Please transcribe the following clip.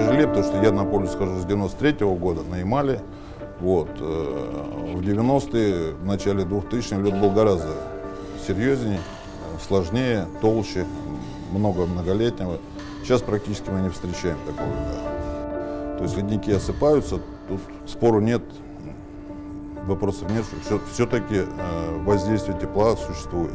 потяжелее, потому что я на поле схожу с 93 -го года на Ямале. Вот. Э, в 90-е, в начале 2000-х лед был гораздо серьезнее, сложнее, толще, много многолетнего. Сейчас практически мы не встречаем такого льда. То есть ледники осыпаются, тут спору нет, вопросов нет, все-таки э, воздействие тепла существует.